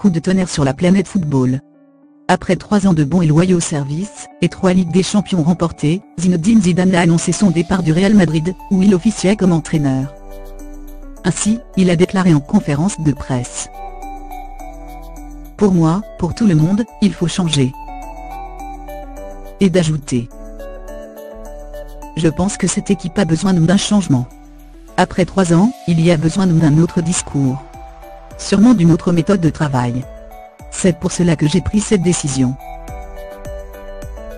coup de tonnerre sur la planète football. Après trois ans de bons et loyaux services, et trois Ligues des Champions remportées, Zinedine Zidane a annoncé son départ du Real Madrid, où il officiait comme entraîneur. Ainsi, il a déclaré en conférence de presse. Pour moi, pour tout le monde, il faut changer. Et d'ajouter. Je pense que cette équipe a besoin d'un changement. Après trois ans, il y a besoin d'un autre discours. Sûrement d'une autre méthode de travail. C'est pour cela que j'ai pris cette décision.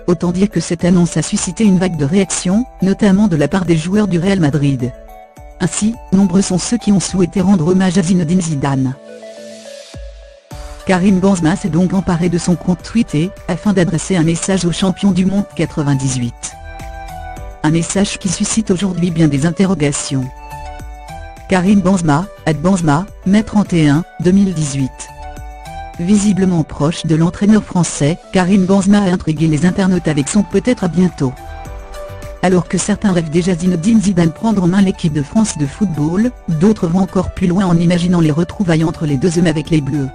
Autant dire que cette annonce a suscité une vague de réactions, notamment de la part des joueurs du Real Madrid. Ainsi, nombreux sont ceux qui ont souhaité rendre hommage à Zinedine Zidane. Karim Benzema s'est donc emparé de son compte Twitter, afin d'adresser un message au champion du monde 98. Un message qui suscite aujourd'hui bien des interrogations. Karim Benzema, ad Benzema, mai 31, 2018. Visiblement proche de l'entraîneur français, Karim Benzema a intrigué les internautes avec son peut-être à bientôt. Alors que certains rêvent déjà Zinedine Zidane prendre en main l'équipe de France de football, d'autres vont encore plus loin en imaginant les retrouvailles entre les deux hommes avec les Bleus.